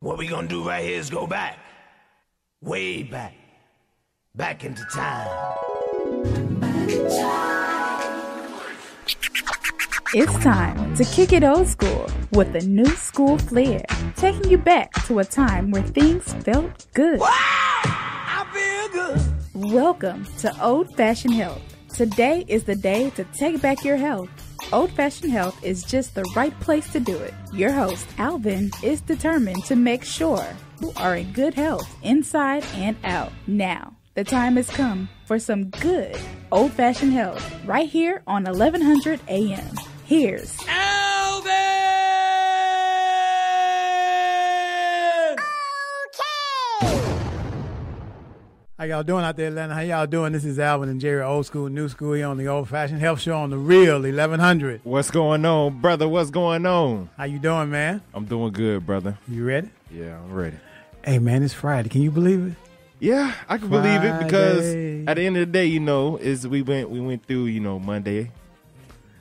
What we gonna do right here is go back. Way back. Back into time. It's time to kick it old school with a new school flair, taking you back to a time where things felt good. I feel good. Welcome to Old Fashioned Health. Today is the day to take back your health. Old Fashioned Health is just the right place to do it. Your host, Alvin, is determined to make sure you are in good health inside and out. Now, the time has come for some good old fashioned health right here on 1100 AM. Here's How y'all doing out there, Atlanta? How y'all doing? This is Alvin and Jerry, old school, new school, here on the old fashioned health show on the real 1100. What's going on, brother? What's going on? How you doing, man? I'm doing good, brother. You ready? Yeah, I'm ready. Hey, man, it's Friday. Can you believe it? Yeah, I can believe it because at the end of the day, you know, is we went we went through, you know, Monday,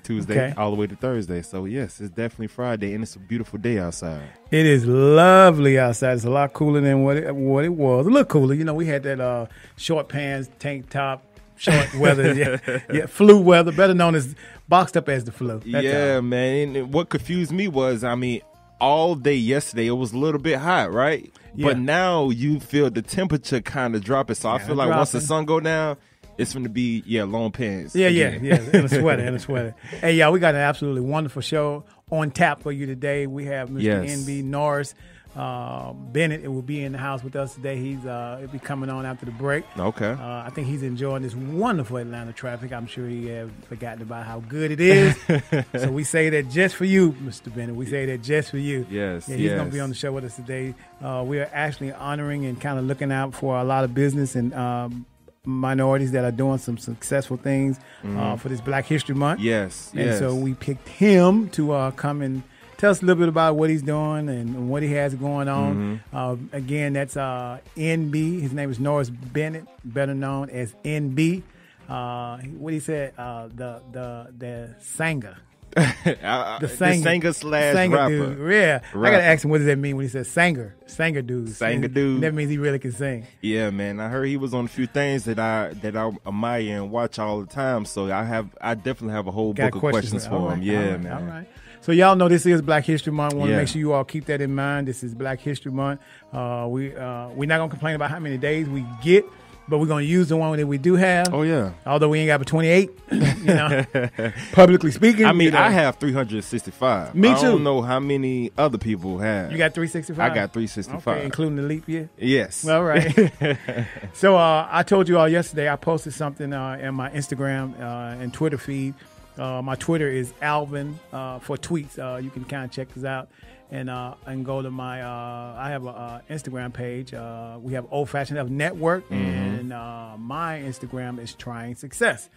Tuesday, Okay. all the way to Thursday. So yes, it's definitely Friday, and it's a beautiful day outside. It is lovely outside. It's a lot cooler than what it, what it was. A little cooler. You know, we had that uh, short pants, tank top, short weather, yeah, yeah, flu weather, better known as boxed up as the flu. That's yeah, all. man. And what confused me was, I mean, all day yesterday it was a little bit hot, right? Yeah. But now you feel the temperature kind of dropping. So I feel like once the sun go down, it's going to be yeah long pants. Yeah, yeah, again. yeah. In a sweater, in a sweater. Hey, y'all, we got an absolutely wonderful show on tap for you today. We have Mr. Yes. NB Norris uh, Bennett. It will be in the house with us today. He's uh, he'll be coming on after the break. Okay. Uh, I think he's enjoying this wonderful Atlanta traffic. I'm sure he have forgotten about how good it is. so we say that just for you, Mr. Bennett. We say that just for you. Yes, Yeah, he's going to be on the show with us today. Uh, we are actually honoring and kind of looking out for a lot of business and um, minorities that are doing some successful things uh, for this Black History Month. Yes. And Mm-hmm. yes. so we picked him to uh, come and tell us a little bit about what he's doing and what he has going on. Mm-hmm. Uh, again, that's uh, NB. His name is Norris Bennett, better known as NB. Uh, what he said, uh, the the the singer, The the singer, singer slash singer rapper. dude. Yeah, I gotta ask him what does that mean when he says singer, singer dude, Singer dude. That means he really can sing. Yeah, man. I heard he was on a few things that I that I admire and watch all the time. So I have I definitely have a whole Got book of questions for him. Yeah, right, man. All right. So y'all know this is Black History Month. Want to Yeah. make sure you all keep that in mind. This is Black History Month. Uh, we uh, we're not gonna complain about how many days we get, but we're gonna use the one that we do have. Oh yeah. Although we ain't got but 28, you know, publicly speaking. I mean, you know. I have 365. Me I too. don't know how many other people have. You got 365. I got 365. Okay, including the leap year. yes. All right. so uh, I told you all yesterday. I posted something uh, in my Instagram uh, and Twitter feed. Uh, my Twitter is Alvin uh, for tweets. Uh, you can kind of check this out and uh, and go to my. Uh, I have a uh, Instagram page. Uh, we have Old Fashioned Health Network, and uh, my Instagram is Trying Success.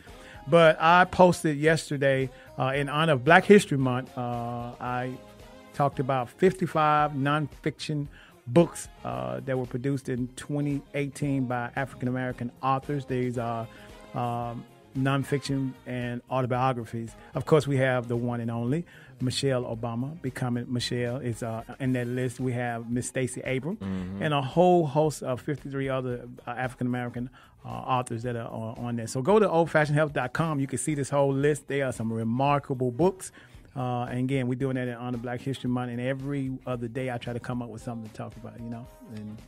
But I posted yesterday uh, in honor of Black History Month. Uh, I talked about 55 nonfiction books uh, that were produced in 2018 by African American authors. These are um, nonfiction and autobiographies. Of course, we have the one and only Michelle Obama, becoming Michelle is uh, in that list. We have Miss Stacey Abram and a whole host of 53 other uh, African American uh, authors that are on, on there. So go to oldfashionedhealth.com. You can see this whole list. There are some remarkable books. Uh, and again, we're doing that in honor of Black History Month, and every other day I try to come up with something to talk about, you know, and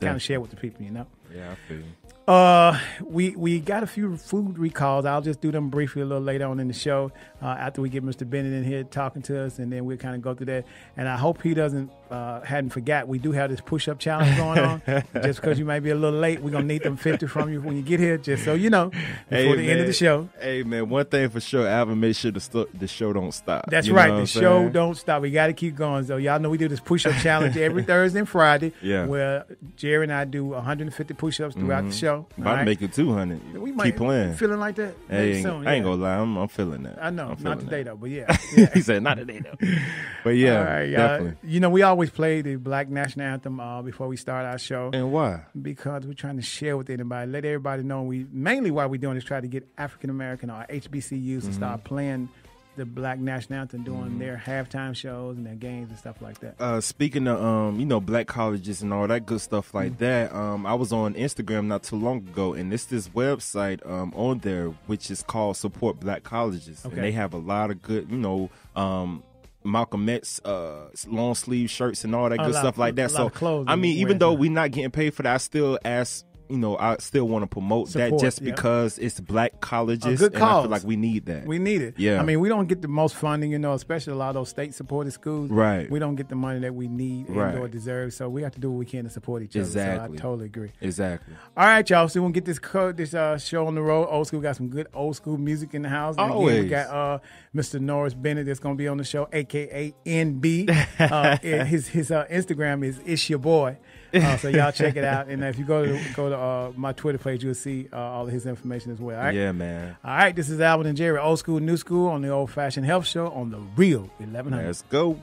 kind of share with the people, you know. Yeah, I feel you. Uh, we we got a few food recalls. I'll just do them briefly a little later on in the show uh, after we get Mr. Bennett in here talking to us, and then we'll kind of go through that. And I hope he doesn't uh, hadn't forgot we do have this push up challenge going on. just because you might be a little late, we're gonna need them fifty from you when you get here, just so you know before the end of the show. Hey man, one thing for sure, Alvin, make sure the sto- the show don't stop. That's You right. The show saying? don't stop. We got to keep going. So y'all know we do this push-up challenge every Thursday and Friday. Yeah. Where Jerry and I do 150 push-ups throughout the show. About All to make it 200. We might Keep playing. Feeling like that? Hey, soon, I ain't gonna lie, I'm, I'm feeling that. I know, I'm not today though, but yeah. yeah. he said not today though. But yeah, right, definitely. You know, we always play the Black National Anthem uh, before we start our show And why? because we're trying to share with anybody, let everybody know. We mainly why we're doing is try to get African American or HBCUs to Mm-hmm. start playing the Black National Anthem doing their halftime shows and their games and stuff like that. Uh, speaking of um, you know, black colleges and all that good stuff like Mm-hmm. that, um, I was on Instagram not too long ago, and it's this website um on there which is called Support Black Colleges, Okay. and they have a lot of good, you know, um. Malcolm X uh, long sleeve shirts and all that A good stuff like that. So I mean, even though we're not getting paid for that, I still ask. You know, I still want to promote that just yeah. because it's black colleges, good and I feel like we need that. We need it. Yeah. I mean, we don't get the most funding, you know, especially a lot of those state supported schools. Right. We don't get the money that we need Right. or deserve. So we have to do what we can to support each other. Exactly. So I totally agree. exactly. All right, y'all. So we'll get this co- this uh, show on the road. Old school got some good old school music in the house. And again, we got uh, Mr. Norris Bennett that's going to be on the show, aka NB. uh, his his uh, Instagram is It's Your Boy. Uh, so y'all check it out. And if you go to go to uh, my Twitter page, you'll see uh, all of his information as well. All right. Yeah, man. All right. This is Alvin and Jerry, old school, new school, on the old fashioned health show on the real 1100. Let's go.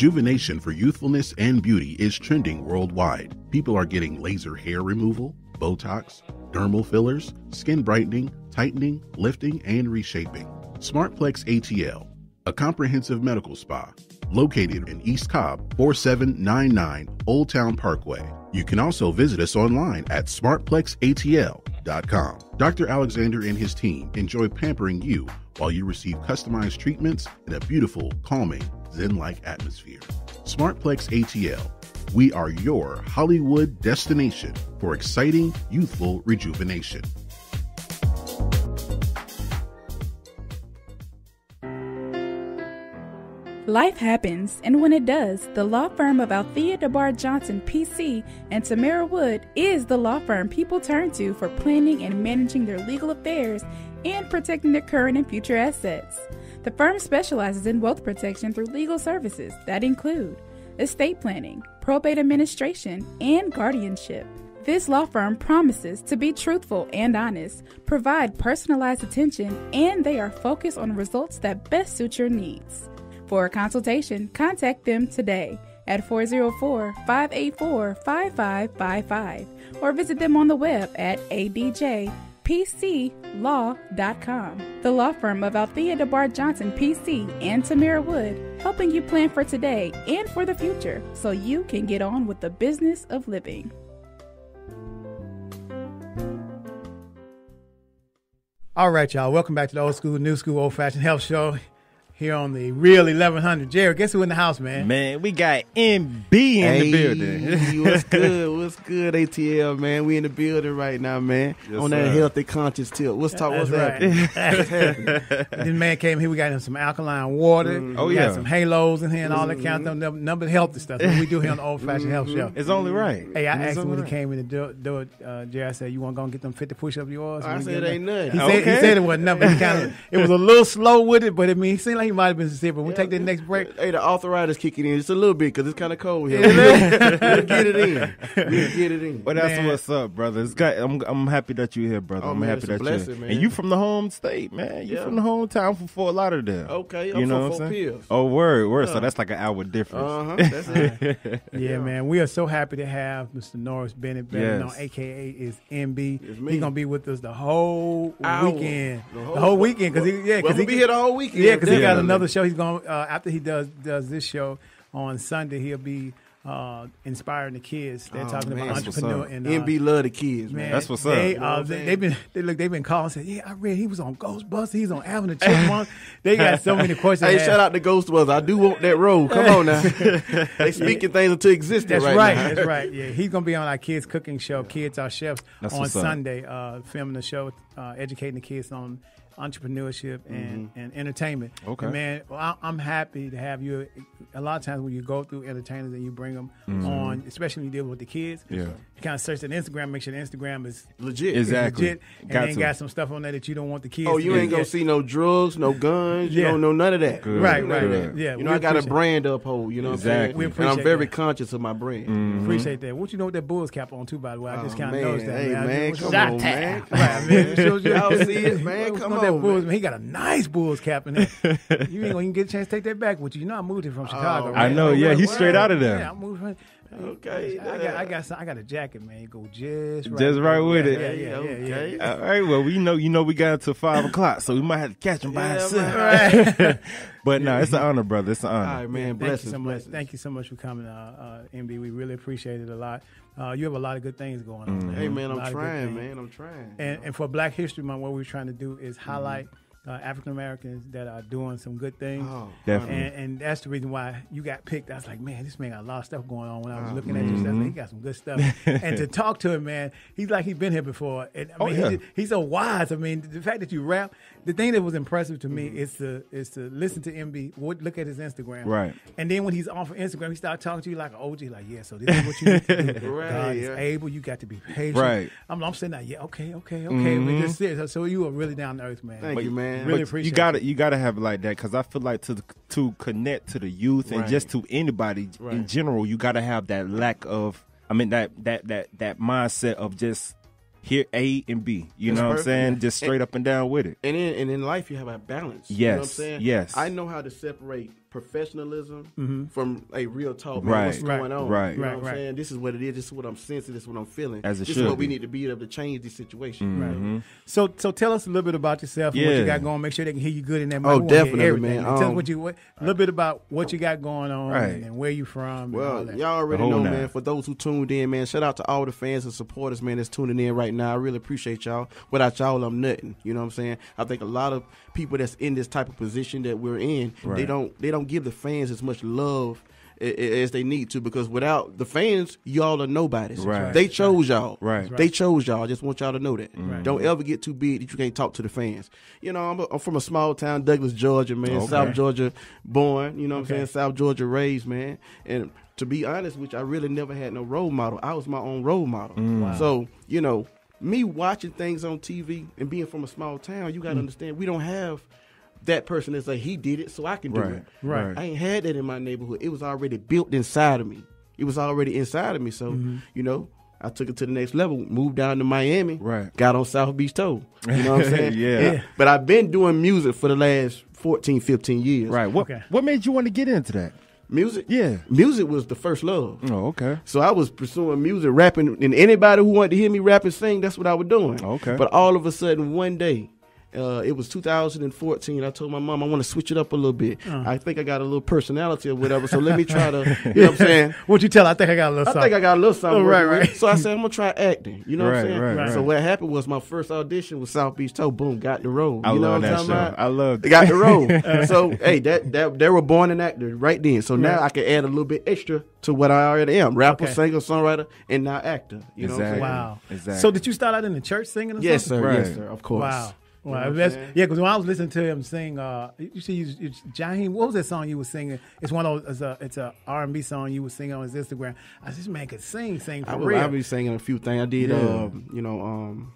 Rejuvenation for youthfulness and beauty is trending worldwide. People are getting laser hair removal, Botox, dermal fillers, skin brightening, tightening, lifting, and reshaping. Smartplex ATL, a comprehensive medical spa located in East Cobb, 4799 Old Town Parkway. You can also visit us online at smartplexatl.com. Dr. Alexander and his team enjoy pampering you while you receive customized treatments in a beautiful, calming, zen like atmosphere. Smartplex ATL. We are your Hollywood destination for exciting youthful rejuvenation. Life happens, and when it does, the law firm of Althea DeBar Johnson PC and Tamara Wood is the law firm people turn to for planning and managing their legal affairs and protecting their current and future assets. The firm specializes in wealth protection through legal services that include estate planning, probate administration, and guardianship. This law firm promises to be truthful and honest, provide personalized attention, and they are focused on results that best suit your needs. For a consultation, contact them today at 404 584 5555 or visit them on the web at adjpclaw.com. The law firm of Althea DeBar Johnson PC and Tamara Wood, helping you plan for today and for the future so you can get on with the business of living. All right, y'all. Welcome back to the old school, new school, old fashioned health show here on the real 1100. Jared, guess who in the house, man? Man, we got NB in the building. what's good? What's good, ATL, man? We in the building right now, man. Yes, on that sir. healthy conscious tip. Let's talk what's That's happening. right. Happening? this man came here. We got him some alkaline water. Mm-hmm. Oh, we yeah. got some halos in here and all that kind of mm-hmm. stuff. Number of healthy stuff. What we do here on the old fashioned mm-hmm. health show. It's only right. Hey, I It's asked him only when he came in to do, do it. Uh, Jared I said, "You want to go and get them fifty push-ups of yours?" I We said, get "Ain't nothing." He said, he said it wasn't nothing. He kind of, it was a little slow with it, but I mean, he seemed like he might have been sincere. But we take the next break. Hey, the arthritis kicking in just a little bit because it's kind of cold here. we'll get it in. We'll get it in. But that's Man. what's up, brother. It's got, I'm I'm happy that you're here, brother. Oh, I'm man, happy it's a that you're here. man. And you from the home state, man. You Yeah. from the hometown for Fort Lauderdale. Okay, I'm you know from what Fort I'm saying? Pierce. Oh, word, word. So that's like an hour difference. Uh huh. That's it. Yeah, man, we are so happy to have Mr. Norris Bennett, better Yes. known AKA is NB. He's gonna be with us the whole Hour. weekend, The the whole- whole, weekend, because he yeah, because I'm he gonna be here the whole weekend. Yeah, because he got definitely. Another show. He's going uh, after he does does this show on Sunday. He'll be uh, inspiring the kids. They're Oh, talking man. about entrepreneur and uh, NB love the kids, Man, man. That's what's up. they. Uh, they, they've been they look they've been calling and said, yeah, I read he was on Ghostbusters. He's on Alvin the Chipmunk. they got so many questions. Hey, shout out to Ghostbusters. I do want that role. Come on now. they speaking things into existence That's right, right. That's right. Yeah, he's gonna be on our kids cooking show, Kids Are Chefs, That's on. Sunday. Uh, filming the show, uh, educating the kids on entrepreneurship and, and entertainment. Mm-hmm. Okay. And man, well, I, I'm happy to have you. A lot of times when you go through entertainers and you bring them on, especially when you deal with the kids, Mm-hmm. Yeah. You kind of search that Instagram, make sure the Instagram is Legit. is Exactly. legit, and Got then to. got some stuff on there that you don't want the kids. Oh, to you get. ain't gonna Yeah. see no drugs, no guns. You Yeah. don't know none of that. Good. Right, right, that. yeah. You know, I got a brand to uphold. You know what I'm saying? Exactly. We and I'm very that. conscious of my brand. Mm-hmm. Appreciate that. What you know with that Bulls cap on too? By the way, I just Oh, kind man. of noticed that. Hey, man, I man, just- come Shot on, tag. man. Right, man. Shows you- Y'all see it, man. Come with that on, Bulls, man. He got a nice Bulls cap in there. you ain't gonna even get a chance to take that back with you. You know I moved here from Chicago. Oh. I know, Oh, yeah, he's straight out of there. Yeah, I moved from. Okay, I got, I got, some, I got a jacket, man. It go just right. Just right with yeah, it. Yeah, yeah, yeah, yeah. Okay. yeah. All right, well, we know you know we got until five o'clock, so we might have to catch him by Yeah, himself. Right. But no, it's an honor, brother. It's an honor. right, man. Thank you so much. blessings. Thank you so much for coming, uh, uh, NB. We really appreciate it a lot. Uh, you have a lot of good things going on. man. Hey, man, A I'm lot of good trying, man. I'm trying. And, and for Black History Month, what we're trying to do is highlight uh, African Americans that are doing some good things. Oh, Definitely. And, and that's the reason why you got picked. I was like, man, this man got a lot of stuff going on. When I was ah, looking at you, stuff, mm-hmm. he got some good stuff. and to talk to him, man, he's like he's been here before. And, I Oh, mean, yeah. he, he's so wise. I mean, the fact that you rap. The thing that was impressive to me mm-hmm. is to is to listen to NB, what- look at his Instagram, Right. And then when he's off of Instagram, he start talking to you like an OG, like, yeah, so this is what you need to do. Right, God is able. You got to be patient. Right. I'm, I'm saying that, yeah, okay, okay, okay. But mm-hmm. just sit. So, so you are really down to earth, man. Thank you, man. Really But appreciate you got it. to you got to have it like that because I feel like to to connect to the youth and Right. just to anybody in general, you got to have that lack of. I mean that that that that mindset of just here A and B. You That's know what I'm saying? Just straight up and down with it. And in and in life, you have a balance. you know what I'm Yes, saying? yes. I know how to separate professionalism from a real talk, man, Right. what's Right. going on. Right. You know Right, what I'm right. saying? This is what it is. This is what I'm sensing. This is what I'm feeling. As it this should is what we need to be able to change this situation. Right. So, so tell us a little bit about yourself and what you got going. Make sure they can hear you good in that. Oh, mic. We definitely, everything. man. Tell us Um, what you what, a little bit about what you got going on Right. and, and where you from. and all Well, that. y'all already know, nine. man. For those who tuned in, man, shout out to all the fans and supporters, man, that's tuning in right now. I really appreciate y'all. Without y'all, I'm nothing. You know what I'm saying? I think a lot of people that's in this type of position that we're in, they don't they don't give the fans as much love as they need to because without the fans, y'all are nobodies. Right. They chose y'all. Right. They chose y'all. I just want y'all to know that. Right. Don't ever get too big that you can't talk to the fans. You know, I'm, a, I'm from a small town, Douglas, Georgia, man. Okay. South Georgia born. You know what Okay. I'm saying? South Georgia raised, man. And to be honest with you, I really never had no role model. I was my own role model. Mm. Wow. So, you know, me watching things on TV and being from a small town, you got to mm. understand we don't have that person that say he did it, so I can do Right. it. Right. I ain't had that in my neighborhood. It was already built inside of me. It was already inside of me. So, mm-hmm. you know, I took it to the next level. Moved down to Miami. Right. Got on South Beach Tow. You know what I'm saying? Yeah. And- But I've been doing music for the last 14, 15 years. Right. What Okay. What made you want to get into that? Music? Yeah. Music was the first love. Oh, okay. So I was pursuing music, rapping, and anybody who wanted to hear me rap and sing, that's what I was doing. Okay. But all of a sudden, one day, uh, it was 2014. I told my mom I want to switch it up a little bit. Uh. I think I got a little personality or whatever. So let me try to, you know what I'm saying? What you tell? I think I got a little. I something. think I got a little something. Oh, right, working with right. So I said I'm gonna try acting. You know what I'm saying? right, right. So what happened was my first audition was South Beach Tow. Boom, got the role. I you know love what that I'm show. about? I love They got the role. so hey, that that they were born an actor right then. So now Right. I can add a little bit extra to what I already am: rapper, Okay. singer, songwriter, and now actor. You know what I'm Exactly. saying? Wow. Exactly. So did you start out in the church singing? Or Yes, something? sir. Yes, sir. Of course. Wow. You know Wow, what I'm that's, yeah, because when I was listening to him sing, uh, you see, you, you, Jaheim, what was that song you were singing? It's one of those, it's a, it's a R and B song you were singing on his Instagram. I said, this man could sing, sing for I, real. I be singing a few things. I did, Yeah. um, you know, um,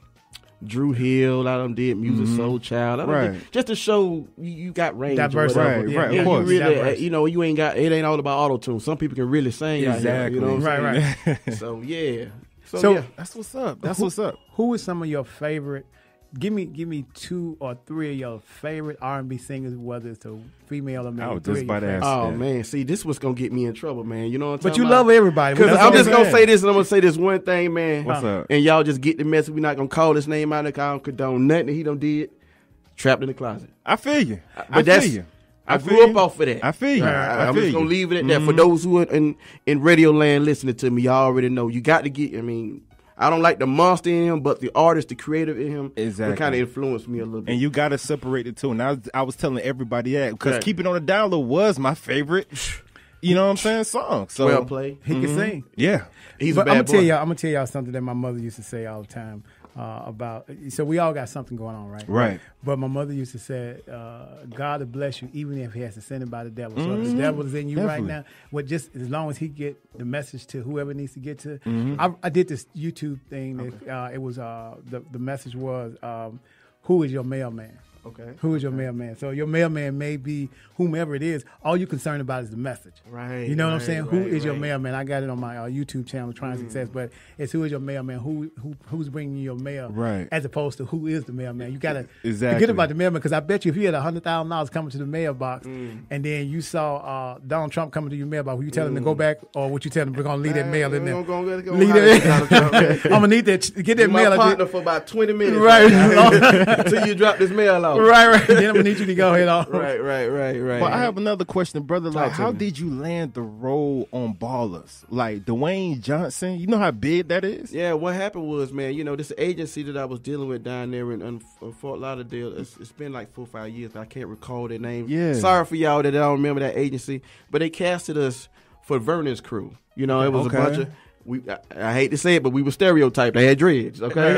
Dru Hill. I done did music Soul Child. I Right. did- just to show you, you got range. whatever. Right, Yeah, right, of yeah, course. you really, Diverse. you know, you ain't got it. Ain't all about auto tune. Some people can really sing. out here, Exactly. you know Right, right. So yeah. So, So- yeah. That's what's up. That's Who- what's up. Who is some of your favorite? Give me, give me two or three of your favorite R and B singers, whether it's a female or male. I was just of your about to ask. Oh Yeah. man, see, this was gonna get me in trouble, man. You know what I'm But talking you about? love everybody. Because I'm just gonna say this, and I'm gonna say this one thing, man. What's up? And y'all just get the message. We're not gonna call his name out. Like I don't condone nothing that he done did. Trapped in the closet. I feel you. But I that's feel you. I, feel grew up you. off of that. I feel you. I, I am feel just gonna you. leave it at that. For mm-hmm. those who are in in radio land listening to me, y'all already know. You got to get. I mean, I don't like the monster in him, but the artist, the creative in him, Exactly. kind of influenced me a little bit. And you got to separate the two. And I was, I was telling everybody that because Right. Keep It on the Down Low was my favorite, you know what I'm saying, song. So, well played. He can mm-hmm. sing. yeah. He's but a bad I'm gonna boy. tell y'all. I'm gonna tell y'all something that my mother used to say all the time uh, about. So we all got something going on, right? Right. But my mother used to say, uh, "God will bless you, even if He has to send it by the devil." So if Mm-hmm. the devil is in you right now, what just as long as he get the message to whoever needs to get to. Mm-hmm. I, I did this YouTube thing. That, uh, it was uh, the the message was, um, "Who is your mailman?" Okay. Who is your mailman? So your mailman may be whomever it is. All you're concerned about is the message. Right, You know what I'm right, saying? Who is right, your mailman? I got it on my uh, YouTube channel, Trying Mm. Success. But it's who is your mailman? Who who who's bringing you your mail? Right. As opposed to who is the mailman? You gotta Exactly. forget about the mailman because I bet you if you had hundred thousand dollars coming to the mailbox Mm. and then you saw uh, Donald Trump coming to your mailbox, will you tell him to go back or would you tell him we're gonna leave that mail in there? Gonna, Leave it- at Donald Trump. I'm gonna need that. Get that my mail. partner for about 20 minutes. Right. Until you drop this mail off. Right, right. Then I'm gonna need you to go ahead on. Right, right, right, right. But I have another question, brother. Like, to how me. did you land the role on Ballers? Like Dwayne Johnson, you know how big that is? Yeah, what happened was, man, you know, this agency that I was dealing with down there in, in, in Fort Lauderdale, it's, it's been like four or five years. I can't recall their name. Yeah. Sorry for y'all that I don't remember that agency, but they casted us for Vernon's crew. You know, it was Okay. a bunch of. We, I, I hate to say it, but we were stereotyped. They had dreads, okay?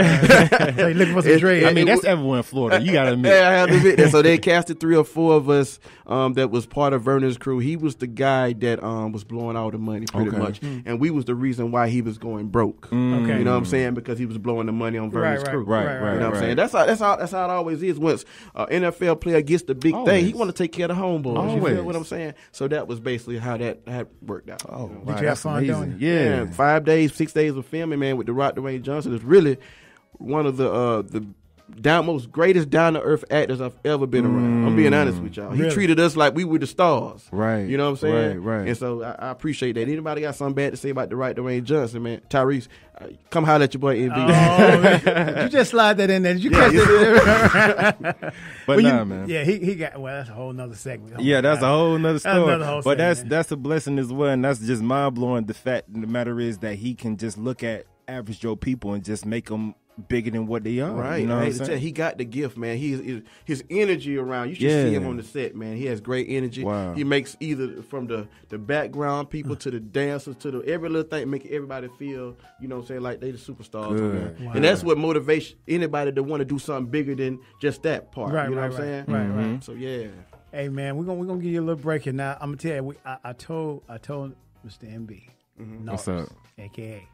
So you looking for some It- dread. I mean, it that's w- everyone in Florida. You gotta admit. Yeah, I have to admit that. So they casted three or four of us um, that was part of Vernon's crew. He was the guy that um, was blowing all the money pretty Okay. much, and we was the reason why he was going broke. Okay. You know what I'm saying? Because he was blowing the money on Vernon's right, crew. Right, Right, right, You know what I'm saying? That's how that's how that's how it always is. Once an NFL player gets the big thing, he want to take care of the homeboys. You Always. feel what I'm saying? So that was basically how that had worked out. Oh, you know? wow, you have that's fun doing it? Yeah. Man, five days, six days of filming, man, with the Rock Dwayne Johnson is really one of the uh, the down most greatest down to earth actors I've ever been around. I'm being honest with y'all. He Really? treated us like we were the stars. Right. You know what I'm saying? Right, right. And so I, I appreciate that. Anybody got something bad to say about the right Dwayne Johnson, man? Tyrese, uh, come holler at your boy NB. Oh, man. you just slide that in there. Did you catch it? But Well, you- nah, man. Yeah, he, he got. Well, that's a whole nother segment. Oh, Yeah, that's God. a whole nother story. another whole but that's segment. that's a blessing as well, and that's just mind blowing. The fact the matter is that he can just look at average Joe people and just make them bigger than what they are. Right, You know I what hate I'm tell saying? he got the gift, man. He is his energy around. You should Yeah. see him on the set, man. He has great energy. Wow. He makes either from the the background people to the dancers to the every little thing, make everybody feel, you know, what I'm saying like they the superstars. on Good. there. And that's what motivates anybody to want to do something bigger than just that part. Right, you know right, what I'm right. saying? Right, right. So yeah. Hey man, we're gonna we're gonna give you a little break here now. I'm gonna tell you, we, I, I told I told Mr. NB, mm-hmm. What's Norris, up? aka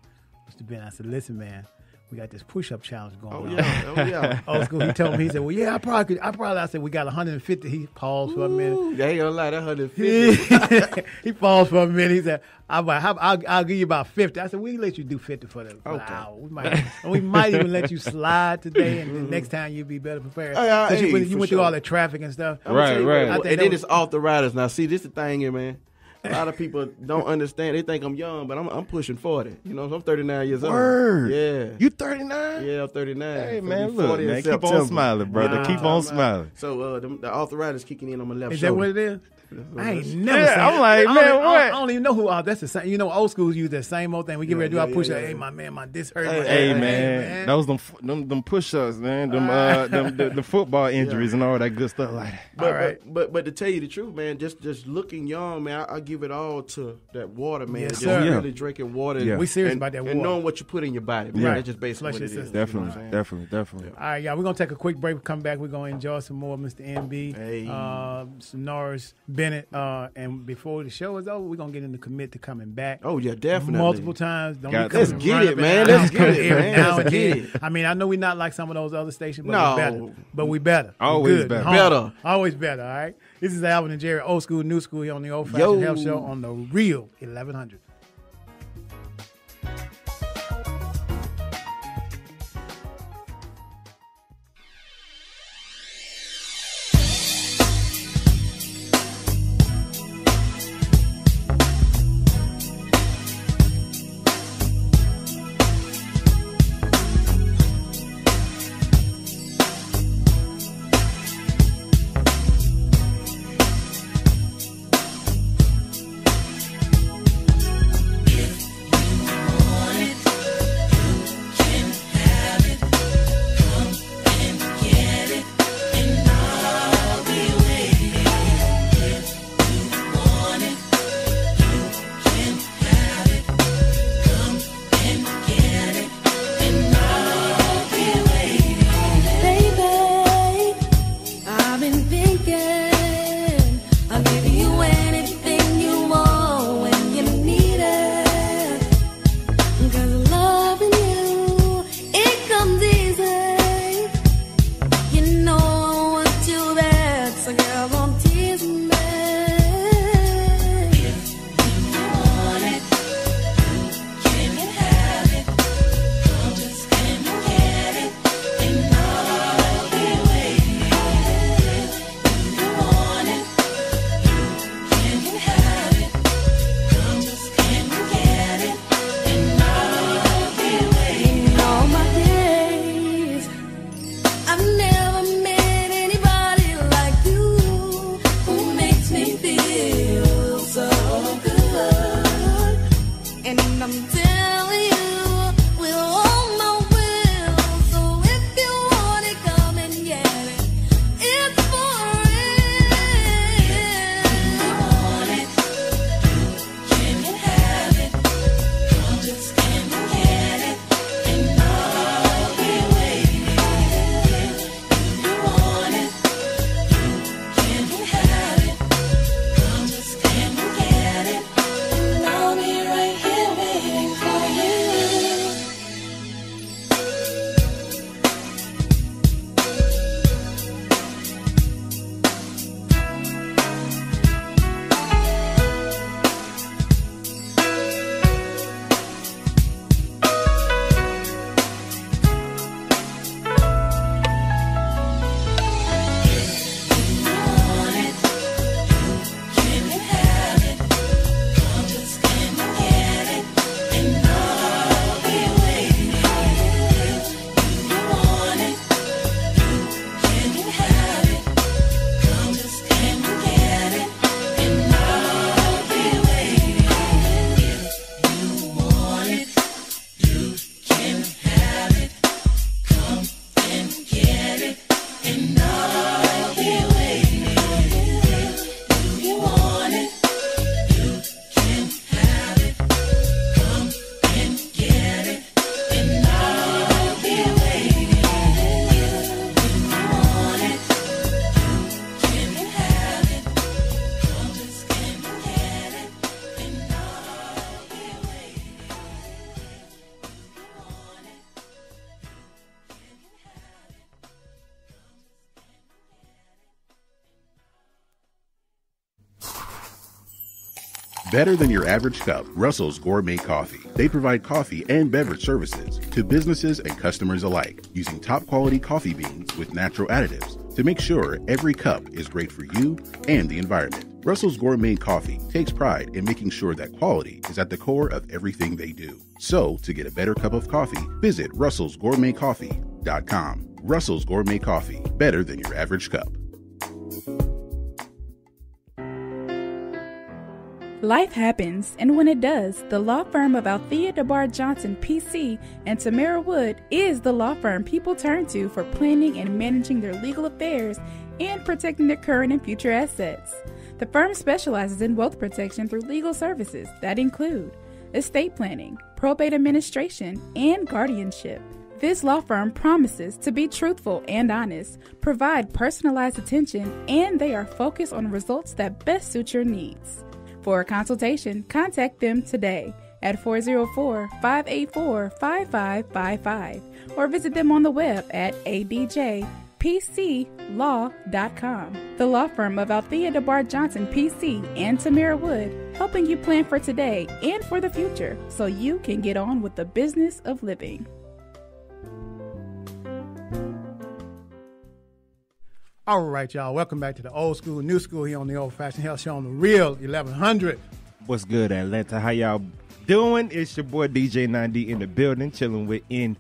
Mr. Ben. I said, listen, man, we got this push up challenge going Oh on. yeah. Oh yeah. Old school. He told me, he said, well, yeah, I probably could. I probably. I said, we got 150. He paused for a minute. Ooh, they ain't gonna lie, that 150. he paused for a minute. He said, "I'll, I'll, I'll, I'll give you about 50. I said, "We let you do 50 for the, for the Okay. hour. We might, and we might even let you slide today, and the next time you'll be better prepared." Oh, yeah, Since you hey, went, you for went through all the traffic and stuff. Right, right. what, and then it's off the riders. Now, see, this the thing here, man. A lot of people don't understand. They think I'm young, but I'm I'm pushing 40. You know, I'm 39 years Word. old. Yeah. You 39? yeah, I'm 39. Hey So man, look, 40 man, keep on smiling, brother. Wow. Keep on smiling. So uh, the, the arthritis kicking in on my left Is that what it is? I ain't never Yeah, seen I'm it. like, I don't, man, I don't- what? I don't even know who. Oh, that's the same. You know, old schools use that same old thing. We get ready to do Yeah, our yeah, push up. yeah. Hey, my man, my this hurt. Hey, my Hey that hurt. man, those them f- them them push ups, man. Them uh them the, the football injuries and all that good stuff like that. But, All right. but, but but to tell you the truth, man, just just looking young, man, I, I give it all to that water, man. Yes, just sir. Yeah. really drinking water. Yeah. We serious and, about that and water. knowing what you put in your body, man. Yeah. That's just basically Flush what it is. Definitely, You know what I'm saying? definitely, definitely. All right, y'all. We're gonna take a quick break. Come back. We're gonna enjoy some more Mr. NB, Hey. uh, Sonoris Bennett, uh, and before the show is over, we're gonna get him to commit to coming back. Oh yeah, definitely. Multiple times. Don't Got be Let's get running it, up and man. Let's get it, man. Let's get it. I mean, I know we're not like some of those other stations, but No. we better. But we better. Always good. better. Home. Better. Always better. All right. This is Alvin and Jerry, old school, new school, here on the old Yo. fashioned health show on the real 1100. Better than your average cup, Russell's Gourmet Coffee. They provide coffee and beverage services to businesses and customers alike using top quality coffee beans with natural additives to make sure every cup is great for you and the environment. Russell's Gourmet Coffee takes pride in making sure that quality is at the core of everything they do. So, to get a better cup of coffee, visit russellsgourmetcoffee.com. Russell's Gourmet Coffee, better than your average cup. Life happens, and when it does, the law firm of Althea DeBar Johnson PC and Tamara Wood is the law firm people turn to for planning and managing their legal affairs and protecting their current and future assets. The firm specializes in wealth protection through legal services that include estate planning, probate administration, and guardianship. This law firm promises to be truthful and honest, provide personalized attention, and they are focused on results that best suit your needs. For a consultation, contact them today at 404 584 5555 or visit them on the web at adjpclaw.com. The law firm of Althea DeBar Johnson PC and Tamara Wood, helping you plan for today and for the future so you can get on with the business of living. All right, y'all. Welcome back to the old school, new school here on the Old Fashioned Health Show on the Real 1100. What's good, Atlanta? How y'all doing? It's your boy DJ 9D in the building, chilling with NB.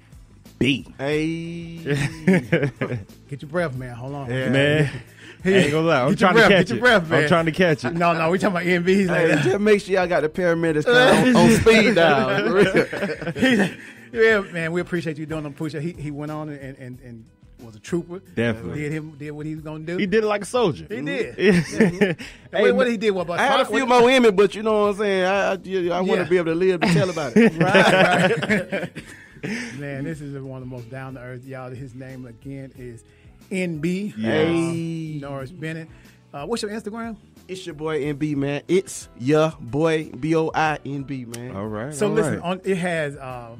Hey, Get your breath, man. Hold on. Yeah. Man, I ain't gonna lie. I'm Get trying breath, to get catch your it. breath, man. I'm trying to catch it. No, no, we talking about NB. He's like, hey, just make sure y'all got the paramedics on, on speed dial. for yeah, man, we appreciate you doing the push. He he went on and and, and was a trooper. Definitely. did him did what he was gonna do. He did it like a soldier. He did. hey, Wait, what he did? What about I had a few what- more women, but you know what I'm saying. I I, I want Yeah. to be able to live to tell about it. right, right. Man, this is one of the most down to earth. Y'all, his name again is NB. Hey. Norris Bennett. Uh, what's your Instagram? It's your boy NB man. It's your boy B O I N B man. All right. So all listen, right. on, it has uh,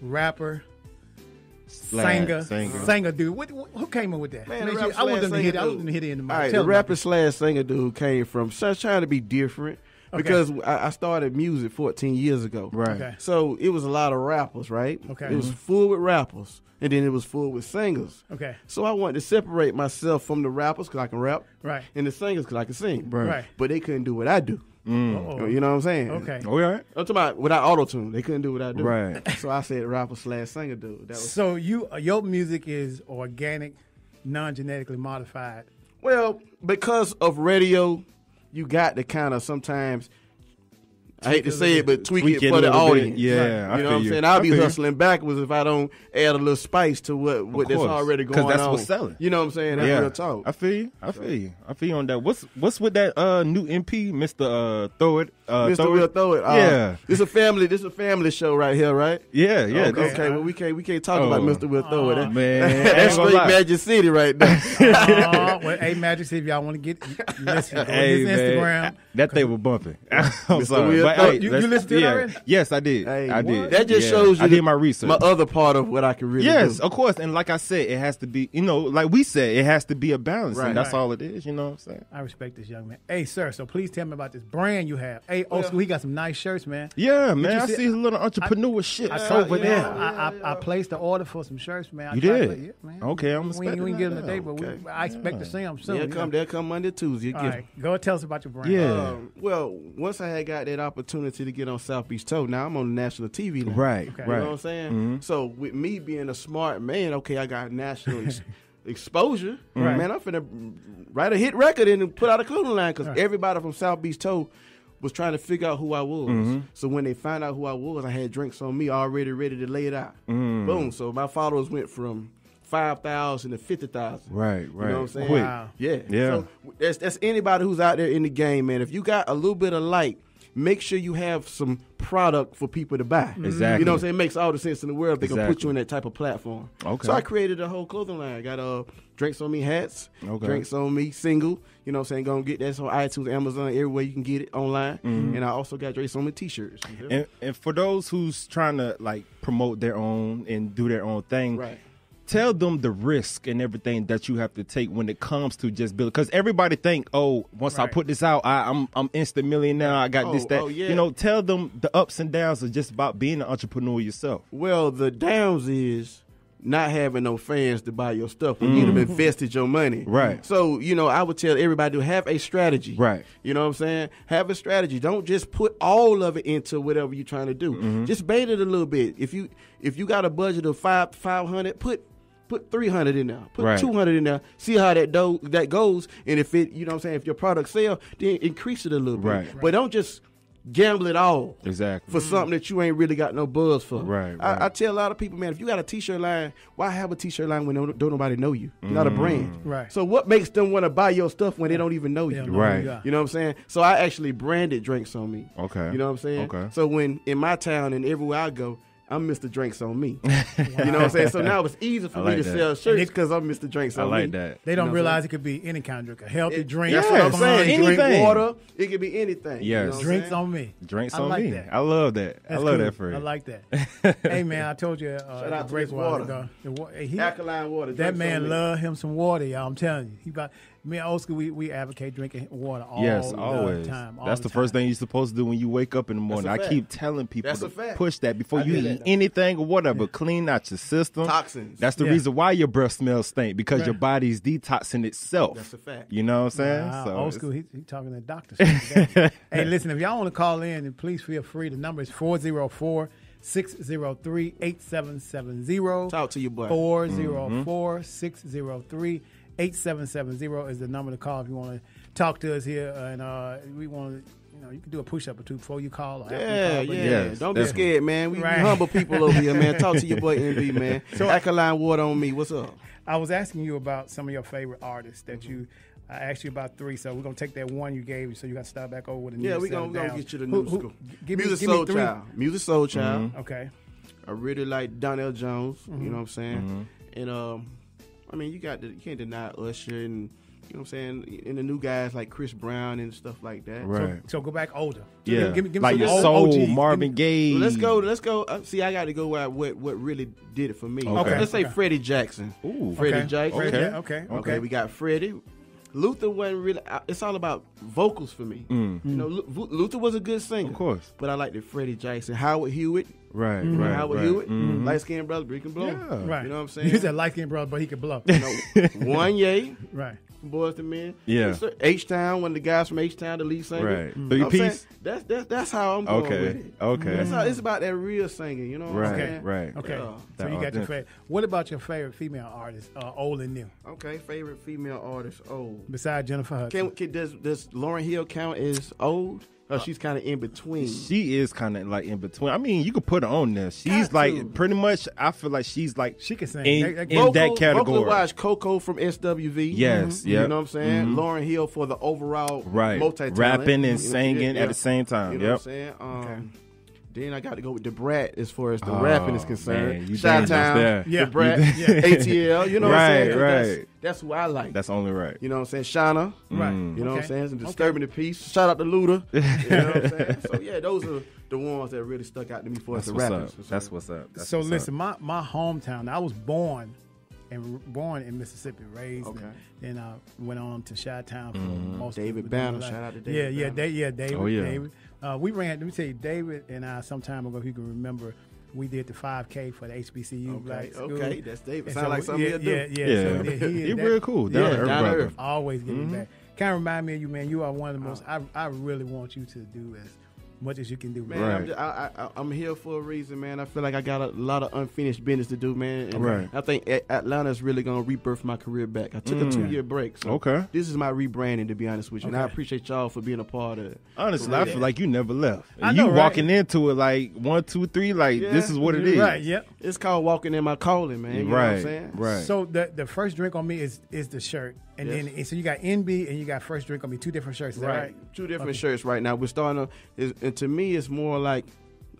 rapper, Slash, singer, singer. singer, dude. What, what- who came up with that? Man, Make the sure- I want them to hit. I want them to hit it in the All mic. right, Tell the rapper slash singer dude came from just trying to be different Okay. because I, I started music 14 years ago. Right. Okay. So it was a lot of rappers, right? Okay. It was mm-hmm. full with rappers, and then it was full with singers. Okay. So I wanted to separate myself from the rappers because I can rap, Right. and the singers because I can sing. Right. Right. But they couldn't do what I do. Uh-oh. You know what I'm saying? Okay. Oh, all right. I'm talking about without auto tune. They couldn't do what I do. Right. So I said rapper slash singer dude. That was So you, uh, your music is organic, non-genetically modified. Well, because of radio, you got to kind of sometimes. I hate to Tweak it a say it, but tweak, Tweak it it for the little bit. audience. Yeah, I you know feel what I'm you. saying. I'll I be feel you. hustling backwards if I don't add a little spice to what, what that's course. already 'Cause going that's on. what's selling. You know what I'm saying? That's yeah. real talk. I feel you. I feel you. I feel you on that. What's what's with that uh new MP, Mister uh, Throw It? Uh, Mr. Will throw it. Uh, yeah. this a family. This a family show right here, right? Yeah, yeah. okay. okay, well we can't we can't talk Oh. about Mr. Will throw it. That- man, that's straight. Magic City right there. Uh, well, hey, Magic, City, if y'all want to get listen on his Instagram. that they were bumping. I'm sorry, Will but hey, You- you listened to it yeah. already? Yes, I did. Hey, I did. That just Yeah. shows you I did my research. My other part of what I can really Yes, do. of course, and like I said, it has to be. You know, like we said, it has to be a balance, Right. and that's Right. all it is. You know what I'm saying? I respect this young man. Hey, sir. So please tell me about this brand you have. Hey, old school. He got some nice shirts, man. Yeah, man. I see- see a little entrepreneur shit I over you there. know, I, I, I placed the order for some shirts, man. I You did? man. Okay, I'm we, expecting we can get them that. today, but we, I expect to see them soon. They'll come. know. They'll come Monday, Tuesday. You All get right, go tell us about your brand. Yeah. Um, well, once I had got that opportunity to get on South Beach Tow, now I'm on the national TV now. Right, Okay. You know what I'm saying? Mm-hmm. So with me being a smart man, okay, I got national ex- exposure. Right. Man, I'm finna write a hit record and put out a clothing line because everybody from South Beach Tow was trying to figure out who I was. Mm-hmm. So when they found out who I was, I had drinks on me already ready to lay it out. Mm. Boom. So my followers went from five thousand to fifty thousand. Right, right. You know what I'm saying? Quick. Wow. Yeah. Yeah. So that's that's anybody who's out there in the game, man. If you got a little bit of light, make sure you have some product for people to buy. Exactly. You know what I'm saying? It makes all the sense in the world if they can put you in that type of platform. Okay. So I created a whole clothing line. I got uh drinks on me hats, Okay. drinks on me single. You know what I'm saying? Gonna get that on iTunes, Amazon, everywhere you can get it online. Mm-hmm. And I also got drinks on me t-shirts. And, and for those who's trying to like promote their own and do their own thing, Right. Tell them the risk and everything that you have to take when it comes to just building. Because everybody think, oh, once I put this out, I, I'm I'm instant millionaire. I got this Oh, that. oh, yeah. You know, tell them the ups and downs of just about being an entrepreneur yourself. Well, the downs is not having no fans to buy your stuff when you've invested your money. Right. So, you know, I would tell everybody to have a strategy. Right. You know what I'm saying? Have a strategy. Don't just put all of it into whatever you're trying to do. Mm-hmm. Just bait it a little bit. If you if you got a budget of five five hundred, put put three hundred in there. Put Right. two hundred in there. See how that do, that goes. And if it you know what I'm saying, if your product sell, then increase it a little bit. Right. But don't just gamble it all Exactly. for something that you ain't really got no buzz for. Right, I, right. I tell a lot of people, man, if you got a t-shirt line, why have a t-shirt line when don't, don't nobody know you? You're not a mm. brand. Right. So what makes them want to buy your stuff when they don't even know you? know Right. you. You know what I'm saying? So I actually branded drinks on me. Okay. You know what I'm saying? Okay. So when in my town and everywhere I go, I'm Mr. Drinks on me. You know what I'm saying? So now it's easy for I me to that. sell shirts because I'm Mr. Drinks I like me. that. They don't You know realize it could be any kind of drink, a healthy It- drink. That's Yeah, what I'm saying. anything. Drink water. It could be anything. you know Drinks saying? on me. Drinks I on like me. that. I love that. I love cool. that phrase. I like that. hey man, I told you uh, Shout out to break this water. ago. The he- Alkaline water. that man love him some water, y'all. I'm telling you, he about me and old school. We, we advocate drinking water all Yes, the always. time. all That's the, time. first thing you're supposed to do when you wake up in the morning. I fact. keep telling people That's to push that before I you eat that. anything or whatever. Clean out your system. Toxins. That's the Yeah. reason why your breath smells stink because your body's detoxing itself. That's a fact. You know what I'm saying? Wow, So old school. He, he talking to doctors. today. hey, listen, if y'all want to call in, then please feel free. The number is 404 603 8770. Talk to your boy. 404 mm-hmm. 603 8770 is the number to call if you want to talk to us here. And uh, we want to, you know, you can do a push up or two before you call. Or after you Yeah, call, but yeah. Yes, Don't be scared, man. We, we Right. humble people over here, man. Talk to your boy NB, man. So alkaline water on me. What's up? I was asking you about some of your favorite artists Mm-hmm. that you. I asked you about three, so we're gonna take that one you gave, so you got to start back over with a new. Yeah, we set gonna, it we gonna get you the new who- school. Give me, Music give me Soul three. Child. Musiq Soulchild. Okay. I really like Donell Jones. Mm-hmm. You know what I'm saying? And um, I mean, you got the, you can't deny Usher and you know what I'm saying, and the new guys like Chris Brown and stuff like that. Right. So go back older. yeah. Give me, give me like some your old soul, OGs. Marvin Gaye. Well, let's go. Let's go. Uh, see, I got to go where what what really did it for me. Okay. Let's say Okay. Freddie Jackson. Ooh. Freddie Okay. Jackson. Okay. okay. Okay, Okay. we got Freddie. Luther wasn't really. uh, It's all about vocals for me. You know, Lu- Lu- Luther was a good singer, Mm. Of course. but I like the Freddie Jackson, Howard Hewitt, Right, Mm-hmm. right, Howard right. Hewitt, Mhm. light skinned brother, Brick and Blow. Yeah. Right. You know what I'm saying? He's a light skinned brother, but he could blow. You know, one yay right. From Boyz II Men. Yeah. H Town, one of the guys from H Town, the lead singer. Right. You know Three saying? piece? That's that's that's how I'm going with Okay. it. Okay. That's how it's about that real singing. You know what I'm Right, saying? right. Okay. Yeah. So you got your favorite. What about your favorite female artist, uh, old and new, Okay. Favorite female artist? old. besides Jennifer Hudson? Can, can does does Lauryn Hill count as old? Or she's kind of in between. She is kind of like in between. I mean, you could put her on there. She's Got like to. pretty much. I feel like she's like She can sing. in, That- that- in that category. wise, Coco from SWV. Yes, yeah. You know what I'm saying? Mhm. Lauryn Hill for the overall Right, multi rapping and singing at the same time. You know Yep. what I'm saying? Um, Then I got to go with Da Brat as far as the Oh, rapping is concerned. you Shout dangerous Town, there. Yeah. Da Brat, Yeah. ATL. You know what I'm saying? Right, 'Cause That's, right. that's who I like. That's only right. you know what I'm saying? Shawnna. Right. Mm. You know what I'm saying? Some Okay. disturbing the peace. Shout out to Luda. You know what I'm saying? So yeah, those are the ones that really stuck out to me for That's the what's rappers. up. That's what's up. That's so what's listen, up. my my hometown. I was born and born in Mississippi, raised. Okay. And then I went on to Chi Town for Mm-hmm. most David of Banner, shout out to Yeah, David yeah, Banner. Da- yeah, David. Oh, yeah. David. Uh, we ran. Let me tell you, David and I some time ago. If you can remember, we did the 5K for the HBCU Okay, Black School. okay, that's David. And Sound like something yeah, he'll do. yeah, yeah, Yeah, So he- he- he real cool. Down Yeah, earth down earth. Always getting Mm-hmm. back. Kind of remind me of you, man. You are one of the most. I I really want you to do as much as you can do. Man, Right. I'm, just, I, I, I'm here for a reason, man. I feel like I got a lot of unfinished business to do, man. And Right. I think A- Atlanta's really gonna rebirth my career back. I took a mm. two year break. So Okay. This is my rebranding, to be honest with you, and I appreciate y'all for being a part of it. Honestly, I feel like you never left. I And know, you right? walking into it like one, two, three, like Yeah. this is what it is. Right. Yep. It's called walking in my calling, man. You know what I'm Right. saying? Right. So the the first drink on me is is the shirt, and Yes. then and so you got NB and you got first drink gonna be two different shirts. Is that Right. right? Two different shirts right now. We're starting to, is, and to me, it's more like,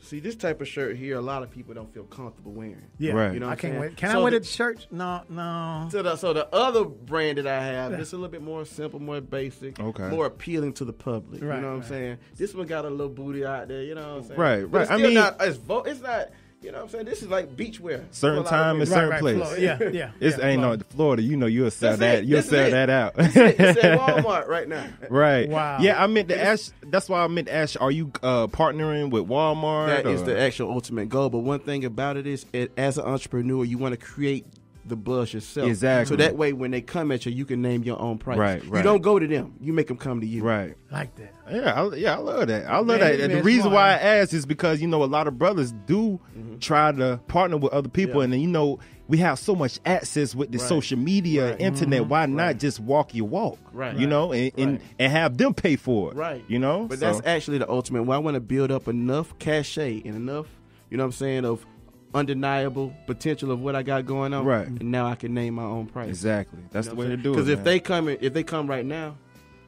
see, this type of shirt here, a lot of people don't feel comfortable wearing. Yeah. Right. You know I what I'm can't saying? wait. Can So I wear the- the shirt? No, no. So the, so the other brand that I have, it's a little bit more simple, more basic, Okay. more appealing to the public. Right, you know what I'm saying? This one got a little booty out there. You know what I'm saying? Right, But right. It's I mean- not, it's, vo- it's not You know what I'm saying? This is like beachwear. Certain For a lot of time women. and certain right, place. Florida. Yeah, yeah. It's yeah, ain't no Florida. Florida. You know you'll sell That's that. it. You'll This sell it. that out. It's at Walmart right now. right. Wow. Yeah, I meant to ask. That's why I meant to ask. Are you uh, partnering with Walmart? That is or- the actual ultimate goal. But one thing about it is, it, as an entrepreneur, you want to create the buzz yourself. Exactly. So that way, when they come at you, you can name your own price. Right, right. You don't go to them. You make them come to you. right. like that. Yeah, I, yeah, I love that. I love Man, that. And man the reason smart, why I man. asked is because you know a lot of brothers do mm-hmm. try to partner with other people, Yeah. and then you know we have so much access with the Right. social media, Right. internet. Mm-hmm. Why not just walk your walk? Right. You know, and and, Right. and have them pay for it. Right. You know. But So- that's actually the ultimate. Well, I want to build up enough cachet and enough, you know what I'm saying, of undeniable potential of what I got going on. Right. And now I can name my own price. exactly. That's the way to do it. Because if man. they come in, if they come right now,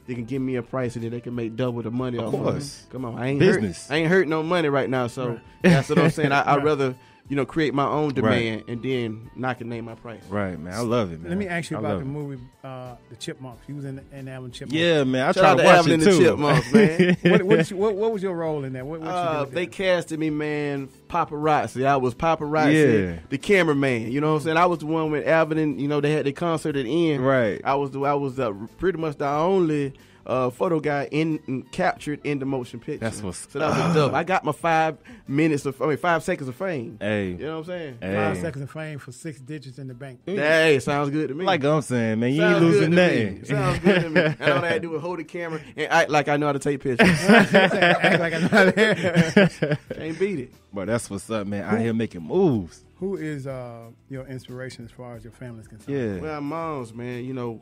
they can give me a price and then they can make double the money. Of off course. it. Come on, I ain't Business. Hurt, I ain't hurt no money right now, so that's what I'm saying. I, I'd rather you know create my own demand and then not can name my price. right, man, I love it, man. Let me ask you I about the movie, uh, The Chipmunks. You was in, in Alvin Chipmunks. Yeah, man, I tried to to watch Alvin it and the too. Chipmunks, man. what, what, you- what, what was your role in that? What, what Uh, did they that? casted me, man, paparazzi. I was paparazzi, Yeah. the cameraman. You know what I'm saying? I was the one when Alvin and you know they had the concert at the end. Right. I was the I was the, pretty much the only uh, photo guy in, in- captured in the motion picture. That's what's so that was dope. I got my five minutes of I mean five seconds of fame. Hey, You know what I'm saying? Hey. Five seconds of fame for six digits in the bank. Hey, sounds good to me. like I'm saying, man, you Sounds ain't losing good me. nothing. Sounds good to me. And all I had to do was hold the camera and act like I know how to take pictures. Act like I know how to- Can't beat it. But that's what's up, man. Out here making moves. Who is uh, your inspiration as far as your family's concerned? Yeah. Well, moms, man, you know,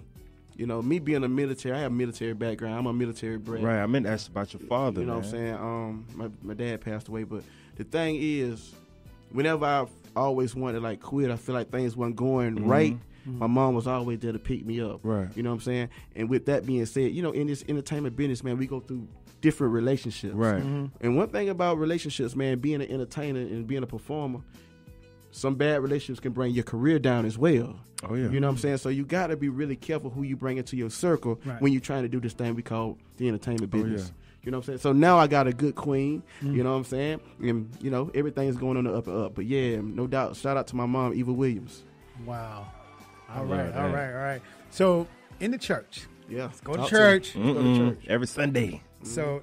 you know, me being a military, I have a military background. I'm a military bred. Right. I meant to ask about your father. You know man. what I'm saying? Um, my my dad passed away, but the thing is, whenever I always wanted to like quit, I feel like things weren't going right. My mom was always there to pick me up. Mm-hmm. Right. You know what I'm saying? And with that being said, you know, in this entertainment business, man, we go through different relationships. Right. And one thing about relationships, man, being an entertainer and being a performer, some bad relationships can bring your career down as well. Oh, yeah. You know what I'm saying? So you got to be really careful who you bring into your circle Right. when you're trying to do this thing we call the entertainment Oh, business. yeah. You know what I'm saying? So now I got a good queen. Mm. You know what I'm saying? And you know everything's going on the up and up. But yeah, no doubt. Shout out to my mom, Eva Williams. Wow. All love right, all that. right, all right. So in the church, Yeah, go to church. me. Go to church. Every Sunday. So, w-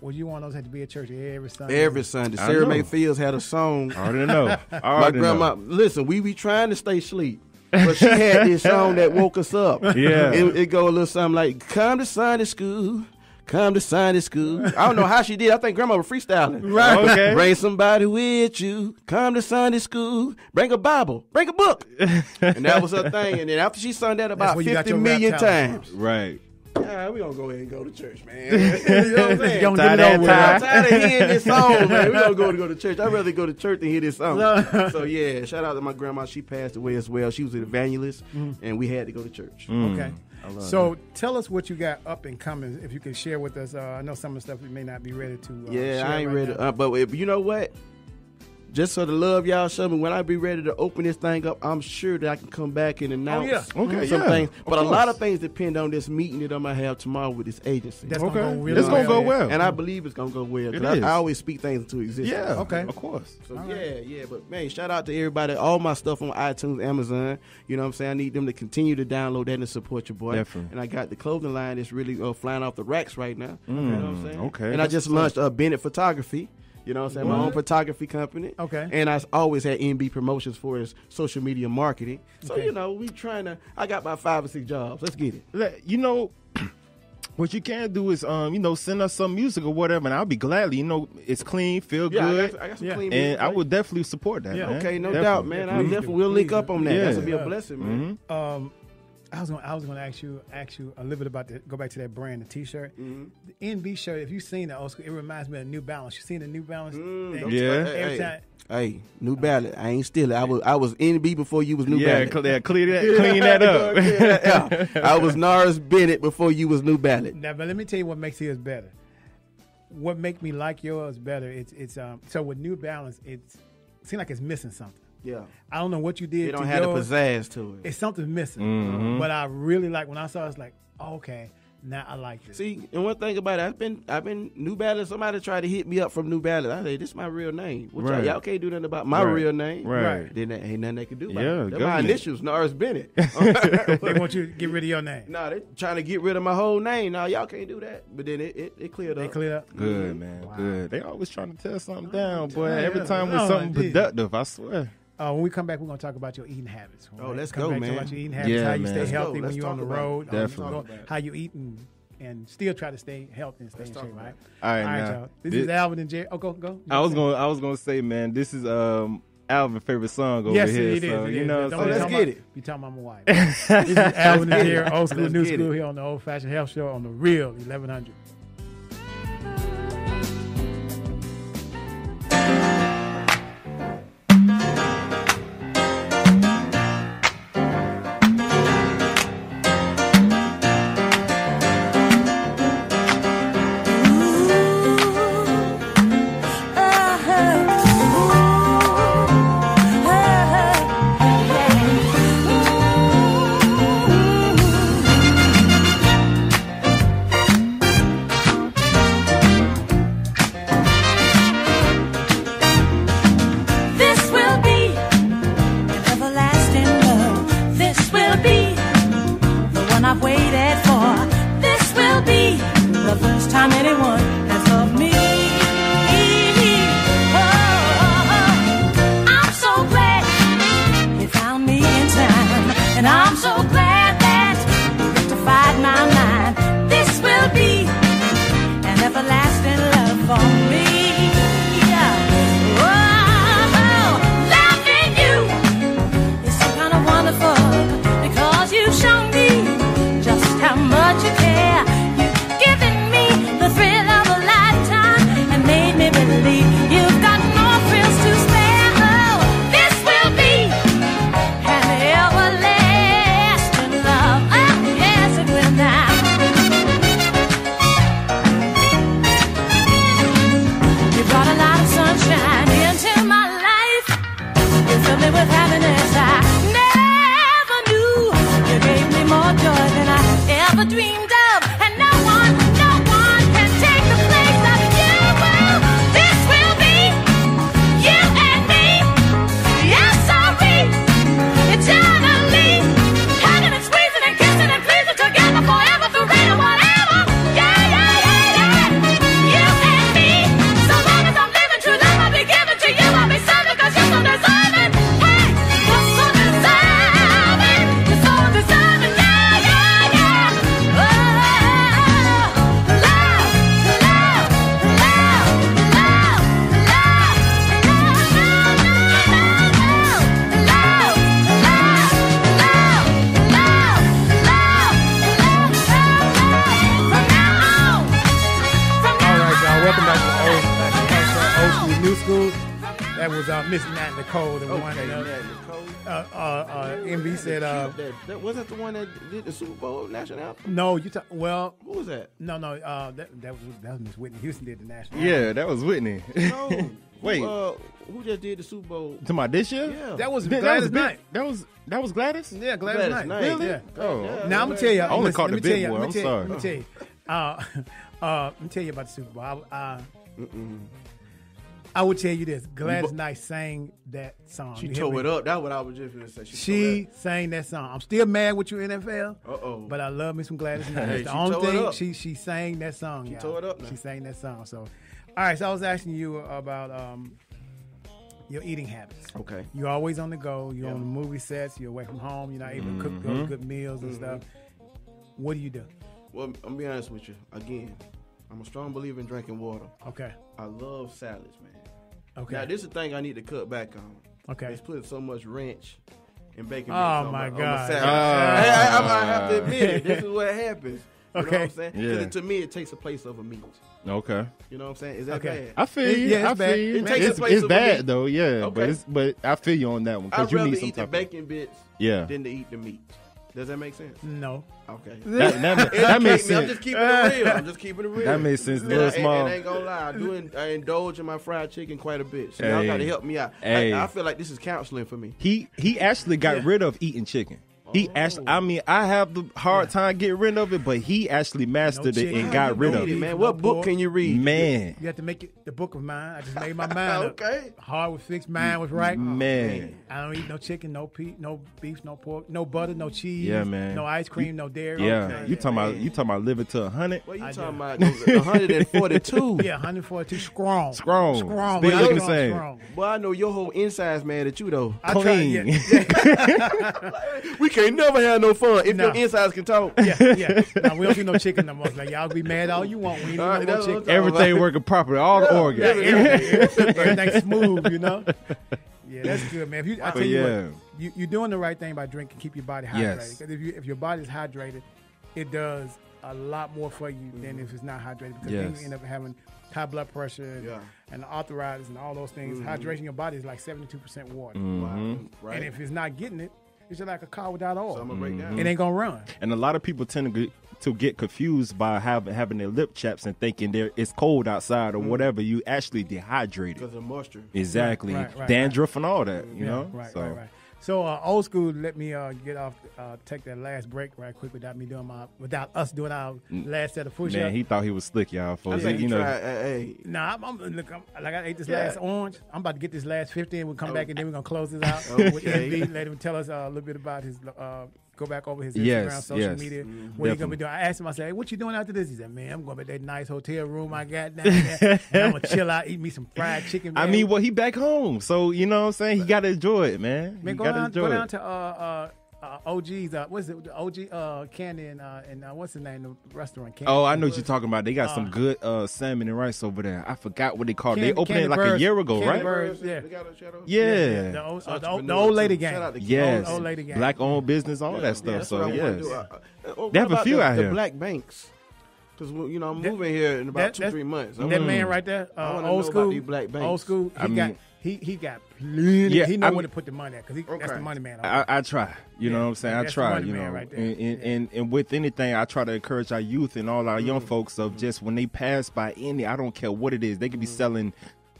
well, you want those had to be at church every Sunday? Every Sunday, I Sarah know. May Fields had a song. I already know. I My grandma, Know. listen, we be trying to stay asleep. But she had this song that woke us up. Yeah. It, it go a little something like, come to Sunday school. Come to Sunday school. I don't know how she did. I think grandma was freestyling. Right. Okay. Bring somebody with you. Come to Sunday school. Bring a Bible. Bring a book. and that was her thing. And then after she sung that about where you got 50 your rap million talent times. Right. Yeah, we gonna go ahead and go to church, man. you know what I'm saying? Gonna Tie get it that over with. I'm tired of hearing this song, man. We gonna go to go to church. I'd rather go to church than hear this song. so yeah, shout out to my grandma. She passed away as well. She was an evangelist, and we had to go to church. Okay. So tell us what you got up and coming. If you can share with us, uh, I know some of the stuff we may not be ready to. Uh, Yeah, share I ain't right ready. Uh, but if, you know what? Just so the love y'all show me, when I be ready to open this thing up, I'm sure that I can come back and announce yeah. Okay, some yeah, things. But a lot of things depend on this meeting that I'm gonna have tomorrow with this agency. That's Okay. gonna go really It's gonna well. go well. and I believe it's gonna go well. 'cause It I. I always speak things into existence. Yeah. Okay. Of course. So yeah, yeah, but man, shout out to everybody. All my stuff on iTunes, Amazon. You know what I'm saying? I need them to continue to download that and support your boy. Definitely. And I got the clothing line that's really uh, flying off the racks right now. you know what I'm saying? Mm, okay. And I just launched uh, Bennett Photography. You know what I'm saying? My own photography company. Okay. And I always had NB Promotions for his social media marketing. So Okay. you know, we trying to. I got about five or six jobs. Let's get it. Let- You know, what you can do is, um, you know, send us some music or whatever, and I'll be gladly. You know, it's clean, feel Yeah, I good, got, I got some Yeah. clean. and music, I would definitely support that. Yeah. man. Okay, no Definitely. doubt, man. I definitely will link up on that. Yeah. That's gonna be a blessing, man. Um, I was gonna I was gonna ask you ask you a little bit about the go back to that brand, the T-shirt, Mm-hmm. the NB shirt. If you've seen the old school, it reminds me of New Balance. You seen the New Balance? Mm, Yeah. tell- Every Hey, time. hey, new Balance. I ain't stealing. I was I was NB before you was new Yeah, ballot. cl- yeah, clear that, clean that up. yeah. I was Norris Bennett before you was new Balance. Now, but let me tell you what makes yours better. What make me like yours better? It's it's um. So with New Balance, it's it seems like it's missing something. Yeah, I don't know what you did. it don't have yours. the pizzazz to it. It's something missing. Mm-hmm. But I really like when I saw it, it's like, oh, okay, Now I like it. See, and one thing about it, I've been, I've been New Balance. Somebody tried to hit me up from New Balance. I say, this is my real name. What y'all, Right. y'all can't do nothing about my Right. real name. Right. Then there ain't nothing they can do about Yeah, it. They're my initials, Norris Bennett. they want you to get rid of your name. nah, they trying to get rid of my whole name. Nah, y'all can't do that. But then it, it, it cleared They up. cleared up. Good man, good. They always trying to tear something down, boy. Yeah, Every yeah. time with Oh, something indeed. productive, I swear. Uh, when we come back, we're gonna talk about your eating habits. Oh, let's come go, back, man. Talk about your eating habits, Yeah, how you man. stay Let's go. healthy when you're on the road, Definitely. on- how you eat and, and still try to stay healthy and stay in talk shape, right? All right, All right, now, y'all. This thi- is Alvin and Jerry. Oh, go, go. I was gonna, I was gonna say, man, this is um Alvin's favorite song over Yes, here. it is. so it you is. know, Don't what I'm let's get about- it. Be talking about my wife. this is Alvin and Jerry, old school, new school, here on the Old Fashioned Health Show on the Real 1100. This national anthem. no, you talk, well, What was that? no, no, uh, that, that was that was Miss Whitney Houston did the national. Yeah, that was Whitney. No. Wait. Who, uh, who just did the Super Bowl? to my this year? Yeah. That was That, that Gladys was Knight. That was that was Gladys. Yeah, Gladys, Gladys Knight. Knight. Really? Yeah. Oh. Yeah. Now I'm gonna tell you. I only listen, caught the big tell you, boy. Let me I'm tell you, sorry. Let me tell you. Uh, uh, let me tell you about the Super Bowl. I, uh, I would tell you this: Gladys Knight sang that song. She You tore it up. That's what I was just gonna say. She, She sang that song. I'm still mad with you, NFL. Uh-oh. But I love me some Gladys Knight. Hey, the she only tore it thing up. she she sang that song. She tore it up now. She sang that song. So, all right. So I was asking you about um, your eating habits. Okay. You're always on the go. You're Yeah. on the movie sets. You're away from home. You're not able to cook Mm-hmm. those good meals and stuff. What do you do? Well, I'm gonna be honest with you. Again, I'm a strong believer in drinking water. Okay. I love salads, man. Okay. Now, this is the thing I need to cut back on. Okay. It's putting so much ranch and bacon. Oh, bits on my on my God. salad. Ah. Hey, I, I, I have to admit it. This is what happens. You know Okay. what I'm saying? 'Cause Yeah. it- to me, it takes a place of a meat. Okay. You know what I'm saying? Is that Okay. bad? I feel It- you. yeah, it's I bad. feel you. It takes it's the place it's of bad meat. though, yeah. But it's but I feel you on that one because I'd you need some eat the type of- bacon bits Yeah. than to eat the meat. Does that make sense? no. Okay. That, that, that makes me. I'm sense. just keeping it real. I'm just keeping it real. That makes sense. Little small. I ain't gonna lie, I do. in- I indulge in my fried chicken quite a bit. So y'all got to help me out. Hey. I, I feel like this is counseling for me. He he actually got rid of eating chicken. He He actually, I mean, I have the hard time getting rid of it, but he actually mastered it and got rid of it, it. man. no What book can you read? Man, You have to make it the book of mine. I just made my mind up. Okay. Heart was fixed, mind was right. Oh, man. I don't eat no chicken, no pe- no beef, no pork, no butter, no cheese. Yeah, man. No ice cream, no dairy. Yeah, Okay. you talking about you talking about living to a hundred? What you I talking do. about? 142. Yeah, 142 strong. Strong. Strong. Still looking the same. strong. Boy, I know your whole inside's mad at you though. I tried, Clean. yeah, We can't never had no fun if No. your insides can talk. yeah, yeah. No, we don't do no chicken no more. Like y'all be mad all you want. We ain't All right, do no more chicken. talking Everything working properly, all the organs. Yeah, everything, everything's smooth, you know. Yeah, that's good, man. If you, I But tell you yeah. what, you, you're doing the right thing by drinking. Keep your body hydrated. Yes. Because if you if your body's hydrated, it does a lot more for you than if it's not hydrated. Because then you end up having high blood pressure and, Yeah. and arthritis and all those things. Hydration your body is like 72% water. Mm-hmm. Right. And if it's not getting it, it's just like a car without oil. so I'm gonna break down. it ain't gonna run. And a lot of people tend to get, to get confused by having having their lip chaps and thinking there it's cold outside or mm-hmm. whatever. You actually dehydrated. Because of moisture. Exactly, Right, right, right. dandruff and all that. You Yeah, know, right, so right, right. So uh, old school, let me uh, get off, uh, take that last break right quick without me doing my, without us doing our last set of push-ups. man, he thought he was slick, y'all. I Folks. think you you know, try. Hey, Nah, I'm, I'm look. I'm, like I ate this Yeah. last orange. I'm about to get this last 50, and we'll come back and then we're gonna close this out Okay. with NB. Let him tell us uh, a little bit about his. Go back over his Instagram, Yes, social yes. media. Mm, What you gonna be doing? I asked him. I said, hey, "What you doing after this?" He said, "Man, I'm going to that nice hotel room I got now. and I'm gonna chill out, eat me some fried chicken." I mean, well, he back home, so you know what I'm saying. He got to enjoy it, man. Man, he go got to down, enjoy go it. down to uh, uh, uh, OG's. Uh, what's it? OG uh, Kandi and, uh, and uh, what's the name? of The restaurant. Kandi. Oh, I know what you're talking about. They got some good uh, salmon and rice over there. I forgot what they called. it. Kandi- They opened Kandi it like Birds- a year ago, Kandi right? Birds, yeah. They got a shout out? Yeah. The old, uh, the, old, the old lady gang. Shout out Yes, Old, old lady gang. black owned business, all that stuff. That's so I wanna yes. Uh, uh, They have a few the, out the here. black banks. Because you know I'm That- moving here in about that- two that's- three months. That man right there, uh, wanna old know school, about black banks. old school. He I got mean- he he got plenty. Yeah, he know I where to put the money at because that's the money man. I, I try. You know what I'm saying? I That's the try. money You man know, right there. and, and, and and with anything, I try to encourage our youth and all our young Mm-hmm. folks of just when they pass by any, I don't care what it is, they could be Mm-hmm. selling.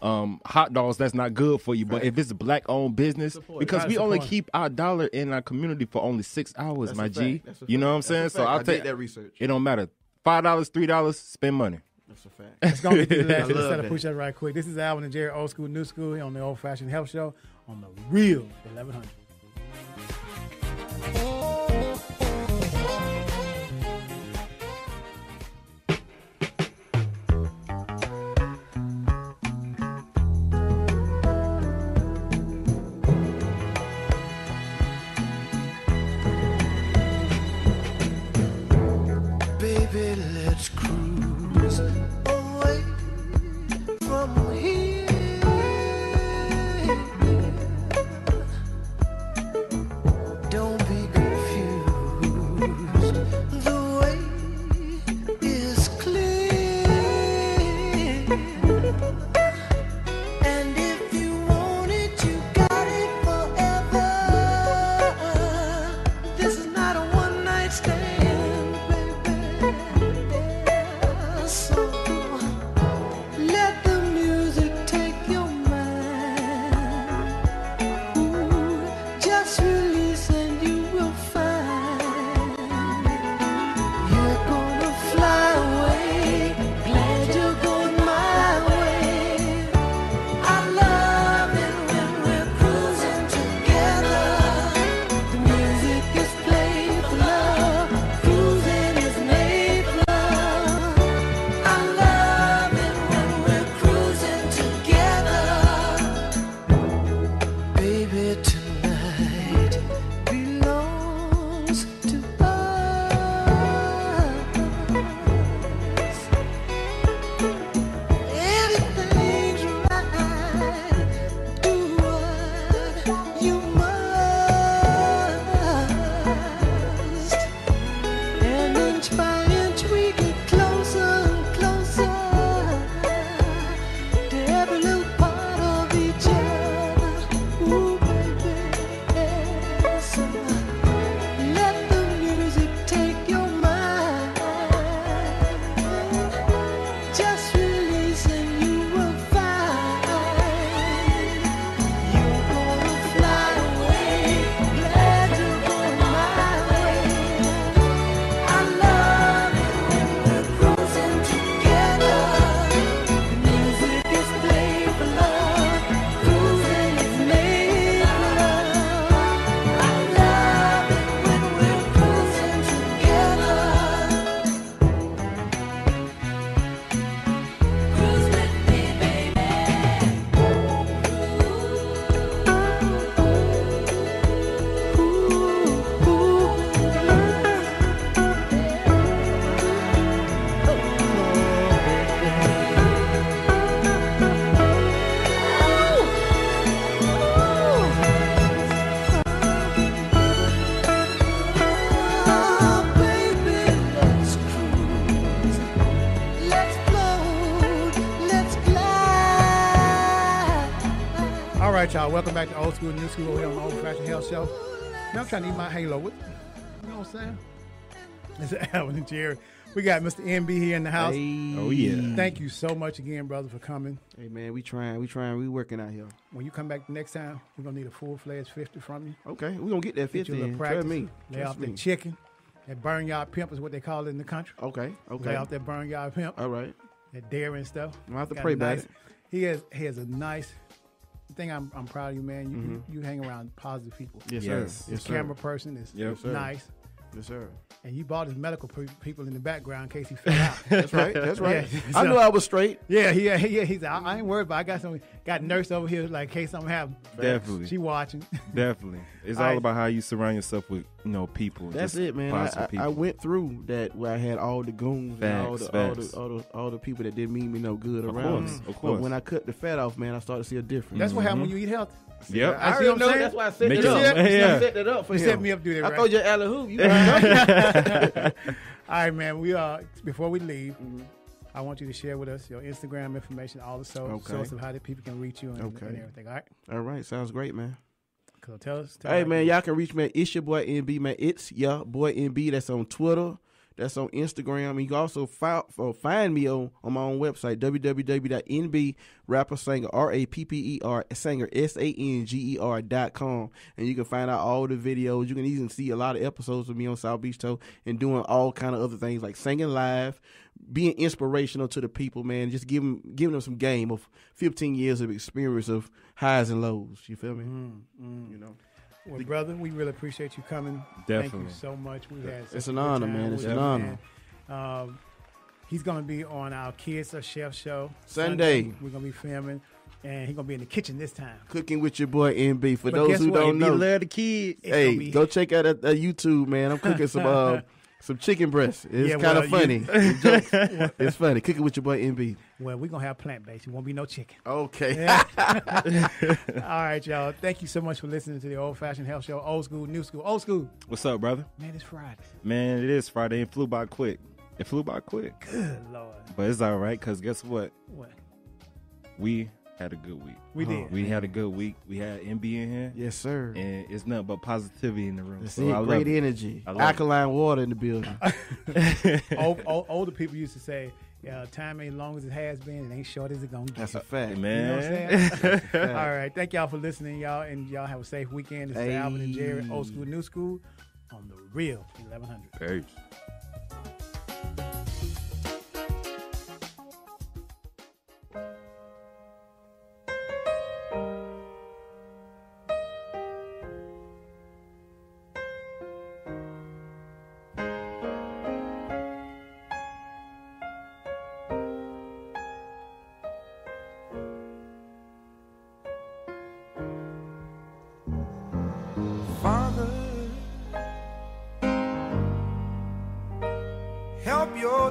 Um, hot dogs that's not good for you, but if it's a black owned business, Support because we only support it. keep our dollar in our community for only six hours, That's my a G. fact. That's a You know what I'm saying? That's a So. I'll take that research. It don't matter. Five dollars, three dollars, spend money. That's a fact. Let's go be this last I set love of that. push up right quick. This is Alvin and Jerry, old school, new school, here on the old fashioned health show on the real 1100. Baby, y'all. Welcome back to Old School New School here on the Old Fashioned Health Show. Now I'm trying to eat my halo. What, you know what I'm saying? It's Alvin and Jerry. We got Mr. NB here in the house. Oh, yeah. Thank you so much again, brother, for coming. Hey man, we trying, we trying, we working out here. When you come back the next time, we're gonna need a full fledged 50 from you. Okay, we gonna get that Get fifty. you a little in. practice. Trust me. Lay Trust off me. that chicken. That burn yard pimp is what they call it in the country. Okay, okay. Lay off that burn yard pimp. All right. that dairy and stuff. I'll have to Got pray a about nice- it. He has he has a nice thing. I'm I'm proud of you, man. You you, mm-hmm. you hang around positive people. Yes, Yes. sir. This Yes, sir. camera person is Yep. nice, Yes, sir. and you bought his medical pe- people in the background in case he fell out. That's right. That's right. Yeah, I knew I was straight. yeah, yeah, yeah. He's I, I ain't worried, but I got some got nurse over here like in case something happen. Definitely. She watching. Definitely. It's All all right. about how you surround yourself with, you know, people. That's just it, man. I, I. I went through that where I had all the goons and all the, all the all the all the people that didn't mean me no good Of around course, me. of But course. when I cut the fat off, man, I started to see a difference. That's what happened when mm-hmm. you eat healthy. Yep. I see what I'm saying? why I set Make it it- up. yeah. I set it up for You him. set me up to do that, I told you alley hoop. You know. All right, man. We uh before we leave, Mm-hmm. I want you to share with us your Instagram information, all the so- Okay. source of how the people can reach you and, Okay. and everything. All right. All right, sounds great, man. So tell us. Tell Hey man, people. y'all can reach me at it's your boy NB man. It's your boy NB. That's on Twitter. That's on Instagram. And you can also uh, find me on, on my own website, www.nb rapper singer R A P P E R singer S A N G E R dot com. And you can find out all the videos. You can even see a lot of episodes of me on South Beach Tow and doing all kind of other things like singing live, being inspirational to the people, man. Just giving giving them some game of 15 years of experience of highs and lows. You feel me? Mm, You know. Well, brother, we really appreciate you coming. Thank you so much. We had such It's an honor, time man. It's an honor. Um, he's gonna be on our Kids or Chef show Sunday. We're gonna be filming, and he's gonna be in the kitchen this time. Cooking with your boy NB. For But those who what? don't We know, love the kids. It's hey, be- go check out that, that YouTube, man. I'm cooking some uh, some chicken breast. It's Yeah, kind well, of funny. you- It's jokes. it's funny. Cooking with your boy NB. Well, we're gonna have plant based. It won't be no chicken. Okay. All right, y'all. Thank you so much for listening to the Old Fashioned Health Show. Old school, new school, old school. What's up, brother? Man, it's Friday. Man, it is Friday. It flew by quick. It flew by quick. Good lord. But it's all right, because guess what? What? We had a good week. We did. We had a good week. We had NB in here. yes, sir. And it's nothing but positivity in the room. That's So it. I Great it. energy. I love it. Alkaline water in the building. old, old, older people used to say, "Yeah, time ain't long as it has been. It ain't short as it gonna get." That's a fact. man. You know what I'm Man. saying? All right. Thank y'all for listening, y'all, and y'all have a safe weekend. This is Alvin and Jerry, old school, new school, on the real 1100. Hey.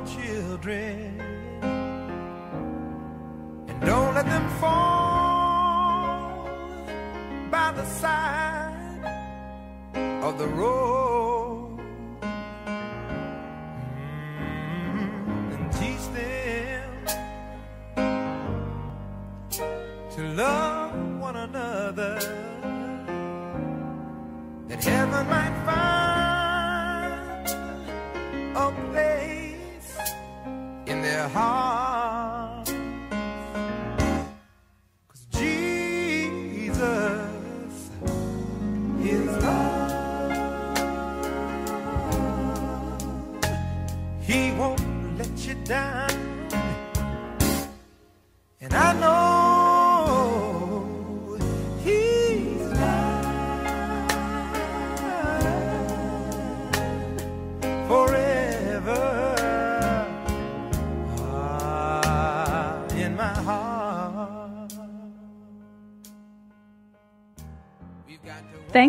Children and don't let them fall by the side of the road.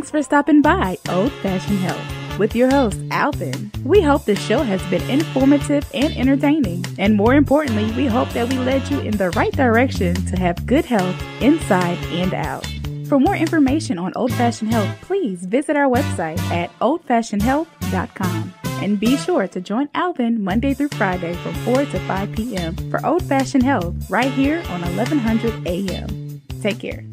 Thanks for stopping by Old Fashioned Health with your host, Alvin. We hope this show has been informative and entertaining. And more importantly, we hope that we led you in the right direction to have good health inside and out. For more information on Old Fashioned Health, please visit our website at oldfashionedhealth.com. And be sure to join Alvin Monday through Friday from 4 to 5 p.m. for Old Fashioned Health right here on 1100 a.m. Take care.